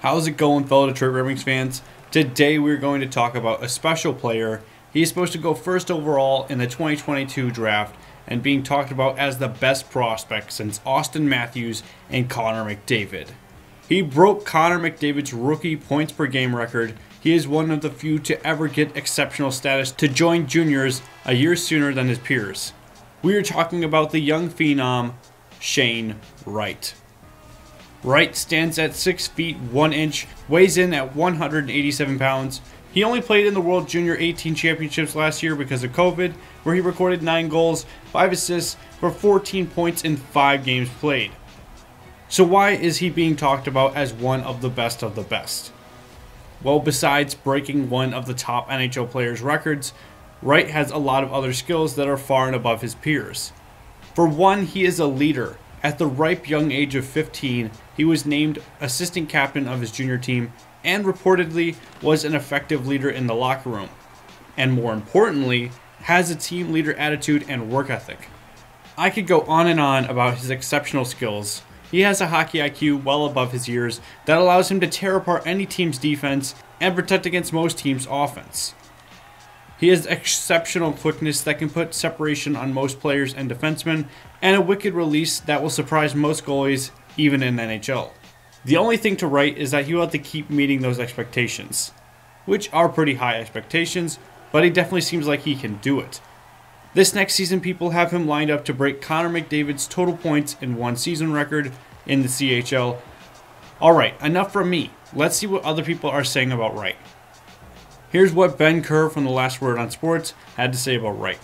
How's it going, fellow Detroit Red Wings fans? Today we're going to talk about a special player. He's supposed to go first overall in the 2022 draft and being talked about as the best prospect since Austin Matthews and Connor McDavid. He broke Connor McDavid's rookie points per game record. He is one of the few to ever get exceptional status to join juniors a year sooner than his peers. We are talking about the young phenom, Shane Wright. Wright stands at 6 feet 1 inch, weighs in at 187 pounds. He only played in the World Junior 18 Championships last year because of COVID, where he recorded 9 goals, 5 assists for 14 points in 5 games played. So, why is he being talked about as one of the best of the best? Well, besides breaking one of the top NHL players' records, Wright has a lot of other skills that are far and above his peers. For one, he is a leader at the ripe young age of 15, he was named assistant captain of his junior team and reportedly was an effective leader in the locker room. And more importantly, has a team leader attitude and work ethic. I could go on and on about his exceptional skills. He has a hockey IQ well above his years that allows him to tear apart any team's defense and protect against most teams' offense. He has exceptional quickness that can put separation on most players and defensemen, and a wicked release that will surprise most goalies, even in NHL. The only thing to write is that he will have to keep meeting those expectations, which are pretty high expectations, but he definitely seems like he can do it. This next season, people have him lined up to break Connor McDavid's total points in one season record in the CHL. Alright, enough from me. Let's see what other people are saying about Wright. Here's what Ben Kerr from The Last Word on Sports had to say about Wright.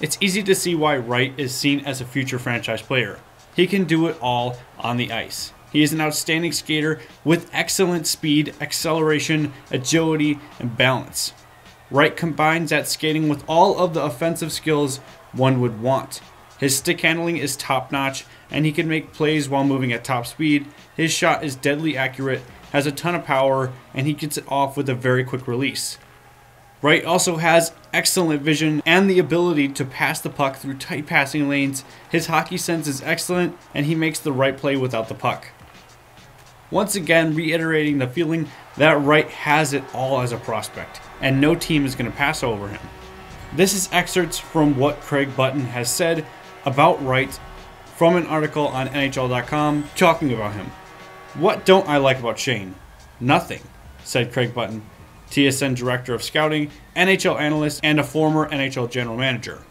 It's easy to see why Wright is seen as a future franchise player. He can do it all on the ice. He is an outstanding skater with excellent speed, acceleration, agility, and balance. Wright combines that skating with all of the offensive skills one would want. His stick handling is top notch, and he can make plays while moving at top speed. His shot is deadly accurate, has a ton of power, and he gets it off with a very quick release. Wright also has excellent vision and the ability to pass the puck through tight passing lanes. His hockey sense is excellent, and he makes the right play without the puck. Once again, reiterating the feeling that Wright has it all as a prospect, and no team is going to pass over him. This is excerpts from what Craig Button has said about Wright from an article on NHL.com talking about him. What don't I like about Shane? Nothing, said Craig Button, TSN Director of Scouting, NHL Analyst, and a former NHL General Manager.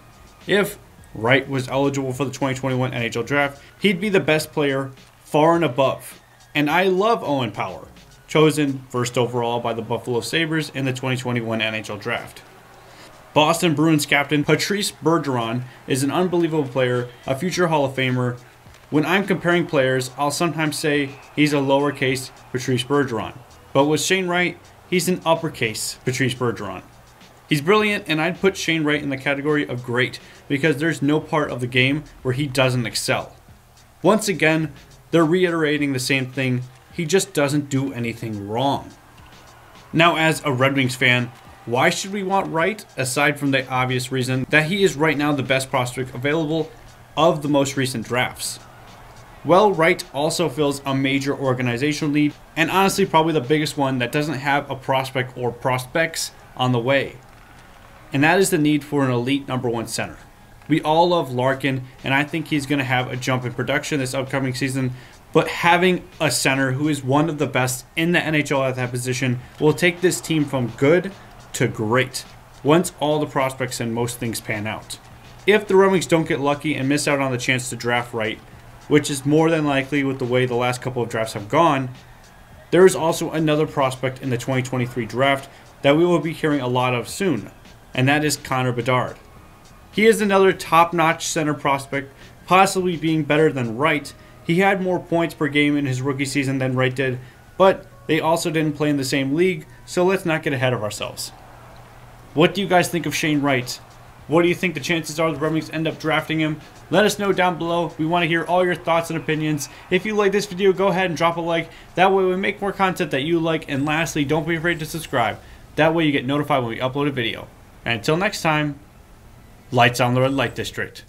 If Wright was eligible for the 2021 NHL Draft, he'd be the best player far and above. And I love Owen Power, chosen first overall by the Buffalo Sabres in the 2021 NHL Draft. Boston Bruins captain Patrice Bergeron is an unbelievable player, a future Hall of Famer. When I'm comparing players, I'll sometimes say he's a lowercase Patrice Bergeron. But with Shane Wright, he's an uppercase Patrice Bergeron. He's brilliant, and I'd put Shane Wright in the category of great because there's no part of the game where he doesn't excel. Once again, they're reiterating the same thing. He just doesn't do anything wrong. Now, as a Red Wings fan, why should we want Wright, aside from the obvious reason that he is right now the best prospect available of the most recent drafts? Well, Wright also fills a major organizational need, and honestly, probably the biggest one that doesn't have a prospect or prospects on the way. And that is the need for an elite number one center. We all love Larkin, and I think he's going to have a jump in production this upcoming season. But having a center who is one of the best in the NHL at that position will take this team from good to great once all the prospects and most things pan out. If the Red Wings don't get lucky and miss out on the chance to draft Wright, which is more than likely with the way the last couple of drafts have gone, there is also another prospect in the 2023 draft that we will be hearing a lot of soon, and that is Connor Bedard. He is another top notch center prospect, possibly being better than Wright. He had more points per game in his rookie season than Wright did, but they also didn't play in the same league, so let's not get ahead of ourselves. What do you guys think of Shane Wright? What do you think the chances are the Red Wings end up drafting him? Let us know down below. We want to hear all your thoughts and opinions. If you like this video, go ahead and drop a like. That way we make more content that you like. And lastly, don't be afraid to subscribe. That way you get notified when we upload a video. And until next time, lights on the red light district.